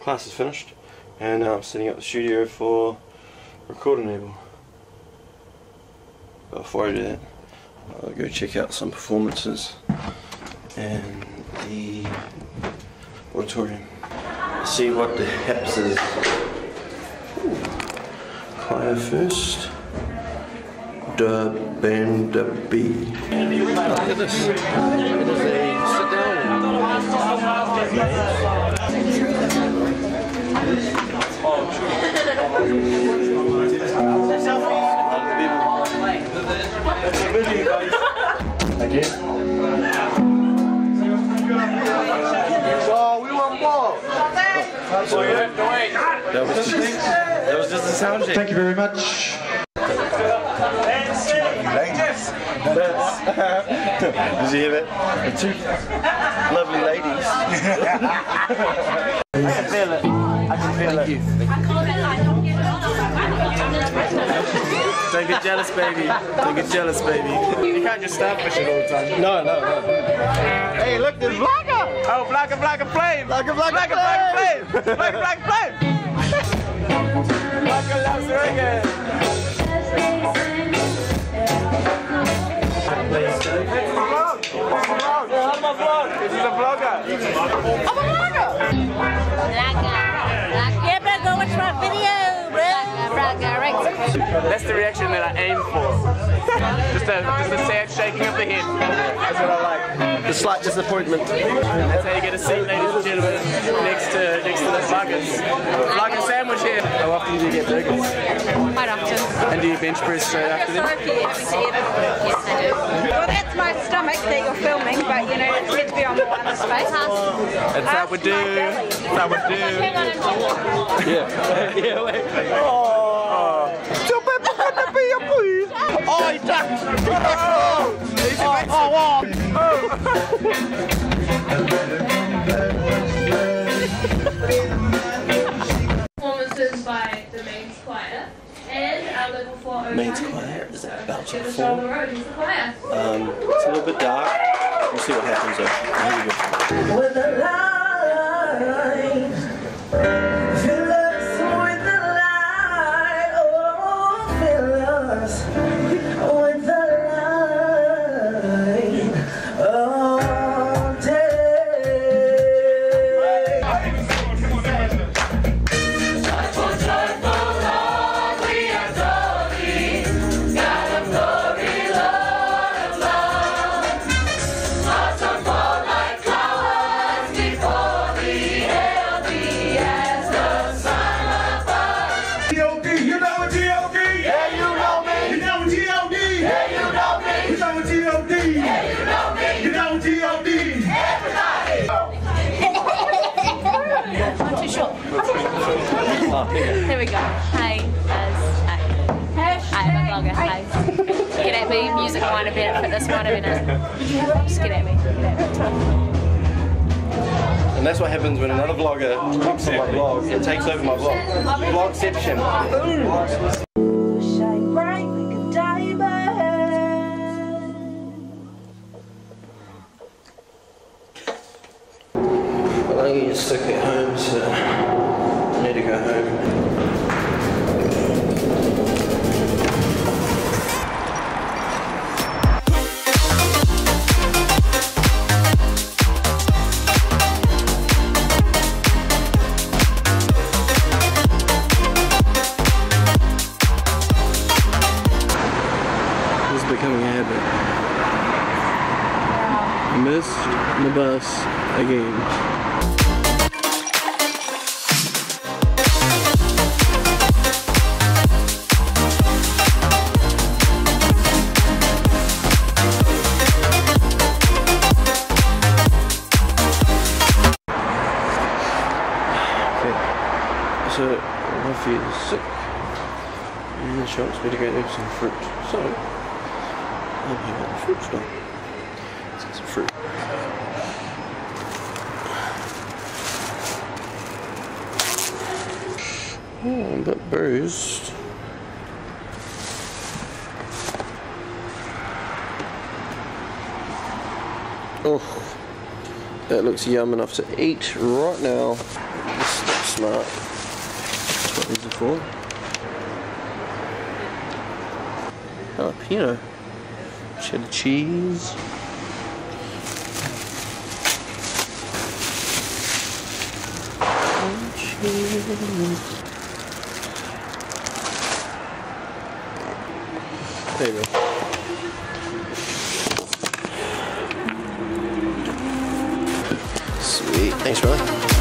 class is finished and now I'm setting up the studio for Record Enable. But before I do that, I'll go check out some performances and the auditorium. See what the haps is. Choir first. The band B. Look at this. It is a sit down. Thank you. That was just, that was just a sound check. Thank you very much. Did you hear that? The two lovely ladies. I can feel it. I can feel Thank it. You. Don't get jealous, baby. Don't get jealous, baby. You can't just start fishing all the time. No, no, no. Hey, look, there's Blagger! Oh, Blagger, Blagger, flame! Blagger, Blagger, Blagger, Blagger, flame! Blagger, Blagger, flame! Blagger loves the reggae! I'm a vlogger! Vlogger! Yeah, bro, watch my video, bro! Vlogger, right? That's the reaction that I aim for. just, a, just a sad shaking of the head. That's what I like. The slight disappointment. That's how you get a seat, ladies and gentlemen, next to next to the vloggers. Vlogger sandwich here. How often do you get burgers? Quite often. And do you bench press straight after them? Yes, I do. Well, that's my stomach that you're filming, but you know, it's meant to be on one of space. That's how we do. That's how we do. Yeah. yeah, wait. Oh. Two people gonna be a please. Oh, he ducked. Oh, oh, oh, oh, Performances by the mains choir and our level four Mains choir is that about to Get us the road into the choir. Um, it's a little bit dark. We'll see what happens though. We go. Hi, guys. Hi. I'm a vlogger. Hi. Get at me. Music might have been it, but this might have been it. Just get at me. Get at me. And that's what happens when another vlogger looks at my vlog and takes over my vlog. Vlogception. Shine bright like. Well, I get stuck at home, so I need to go home. Is becoming a habit. I missed the bus again. So, feet is sick. And the shops me to some fruit. So, I'm here at the fruit store. Let's get some fruit. Hmm, oh, a bit bruised. Oh, that looks yum enough to eat right now. This looks smart. That's what these are for. Oh, Jalapeno. Cheddar cheese. Cheese. There you go. Sweet. Thanks, brother.